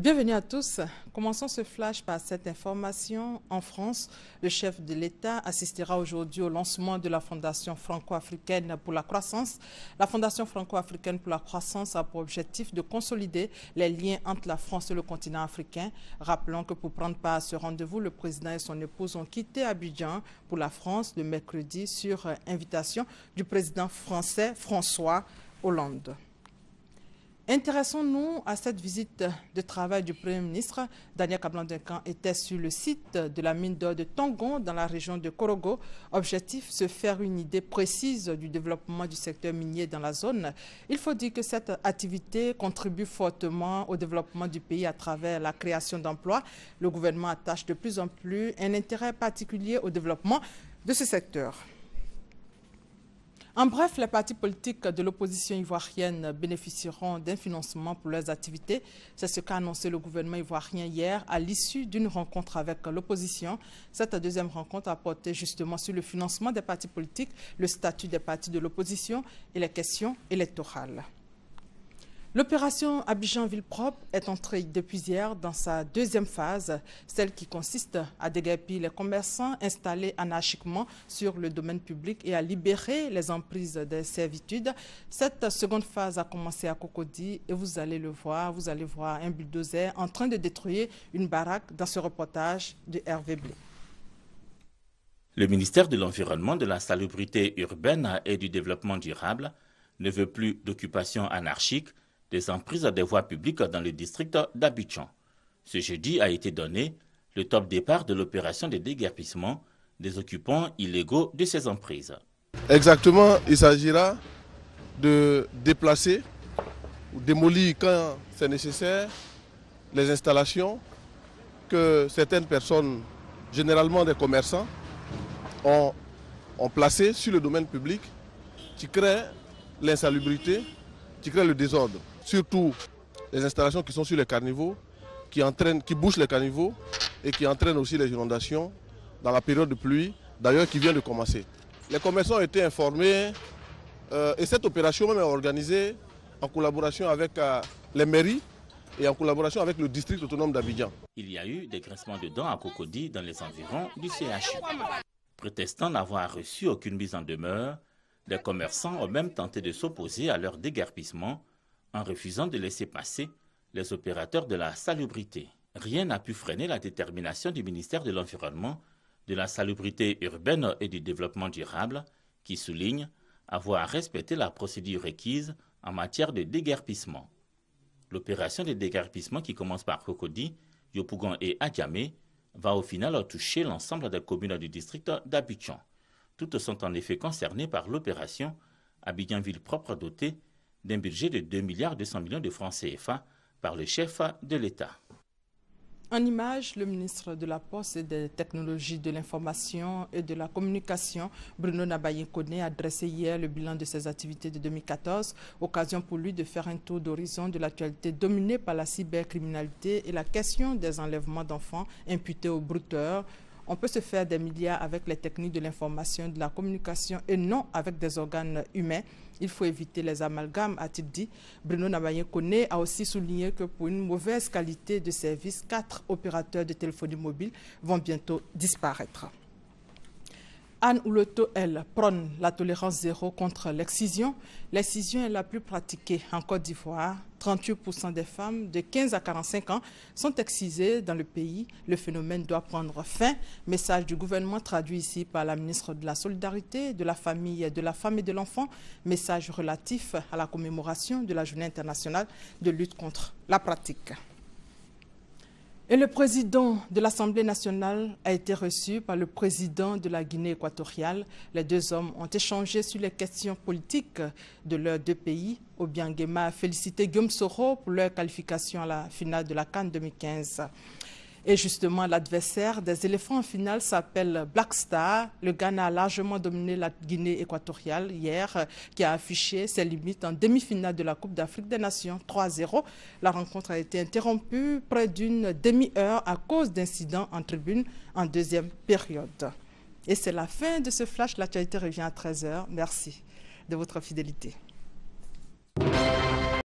Bienvenue à tous. Commençons ce flash par cette information. En France, le chef de l'État assistera aujourd'hui au lancement de la Fondation franco-africaine pour la croissance. La Fondation franco-africaine pour la croissance a pour objectif de consolider les liens entre la France et le continent africain. Rappelons que pour prendre part à ce rendez-vous, le président et son épouse ont quitté Abidjan pour la France le mercredi sur invitation du président français François Hollande. Intéressons-nous à cette visite de travail du Premier ministre. Daniel Kablan-Duncan était sur le site de la mine d'or de Tongon dans la région de Korogo. Objectif, se faire une idée précise du développement du secteur minier dans la zone. Il faut dire que cette activité contribue fortement au développement du pays à travers la création d'emplois. Le gouvernement attache de plus en plus un intérêt particulier au développement de ce secteur. En bref, les partis politiques de l'opposition ivoirienne bénéficieront d'un financement pour leurs activités. C'est ce qu'a annoncé le gouvernement ivoirien hier à l'issue d'une rencontre avec l'opposition. Cette deuxième rencontre a porté justement sur le financement des partis politiques, le statut des partis de l'opposition et les questions électorales. L'opération Abidjan-Ville propre est entrée depuis hier dans sa deuxième phase, celle qui consiste à déguerpir les commerçants installés anarchiquement sur le domaine public et à libérer les emprises des servitudes. Cette seconde phase a commencé à Cocody et vous allez le voir, vous allez voir un bulldozer en train de détruire une baraque dans ce reportage de Hervé Blé. Le ministère de l'Environnement, de la Salubrité urbaine et du Développement durable ne veut plus d'occupation anarchique des emprises des voies publiques dans le district d'Abidjan. Ce jeudi a été donné le top départ de l'opération de déguerpissement des occupants illégaux de ces emprises. Exactement, il s'agira de déplacer ou démolir quand c'est nécessaire les installations que certaines personnes, généralement des commerçants, ont, ont placées sur le domaine public qui créent l'insalubrité, qui créent le désordre surtout les installations qui sont sur les carnivaux, qui, entraînent, qui bouchent les carnivaux et qui entraînent aussi les inondations dans la période de pluie, d'ailleurs qui vient de commencer. Les commerçants ont été informés euh, et cette opération est organisée en collaboration avec euh, les mairies et en collaboration avec le district autonome d'Abidjan. Il y a eu des grincements de dents à Cocody dans les environs du CHU. Prétestant n'avoir reçu aucune mise en demeure, les commerçants ont même tenté de s'opposer à leur déguerpissement en refusant de laisser passer les opérateurs de la salubrité. Rien n'a pu freiner la détermination du ministère de l'Environnement, de la salubrité urbaine et du développement durable, qui souligne avoir respecté la procédure requise en matière de déguerpissement. L'opération de déguerpissement qui commence par Cocody, Yopougon et Adjamé va au final toucher l'ensemble des communes du district d'Abidjan. Toutes sont en effet concernées par l'opération Abidjan-Ville propre dotée d'un budget de 2 milliards 200 millions de francs CFA par le chef de l'État. En image, le ministre de la Poste et des Technologies de l'Information et de la Communication, Bruno Nabaye-Kone, a dressé hier le bilan de ses activités de 2014, occasion pour lui de faire un tour d'horizon de l'actualité dominée par la cybercriminalité et la question des enlèvements d'enfants imputés aux brouteurs. On peut se faire des milliards avec les techniques de l'information de la communication et non avec des organes humains. Il faut éviter les amalgames, a-t-il dit. Bruno Nabaye Kone a aussi souligné que pour une mauvaise qualité de service, quatre opérateurs de téléphonie mobile vont bientôt disparaître. Anne Ouloto, elle, prône la tolérance zéro contre l'excision. L'excision est la plus pratiquée en Côte d'Ivoire. 38% des femmes de 15 à 45 ans sont excisées dans le pays. Le phénomène doit prendre fin. Message du gouvernement traduit ici par la ministre de la Solidarité, de la Famille, de la Femme et de l'Enfant. Message relatif à la commémoration de la Journée internationale de lutte contre la pratique. Et le président de l'Assemblée nationale a été reçu par le président de la Guinée équatoriale. Les deux hommes ont échangé sur les questions politiques de leurs deux pays. Obiangema a félicité Guillaume Soro pour leur qualification à la finale de la Cannes 2015. Et justement, l'adversaire des éléphants en finale s'appelle Black Star. Le Ghana a largement dominé la Guinée équatoriale hier, qui a affiché ses limites en demi-finale de la Coupe d'Afrique des Nations 3-0. La rencontre a été interrompue près d'une demi-heure à cause d'incidents en tribune en deuxième période. Et c'est la fin de ce flash. L'actualité revient à 13h. Merci de votre fidélité.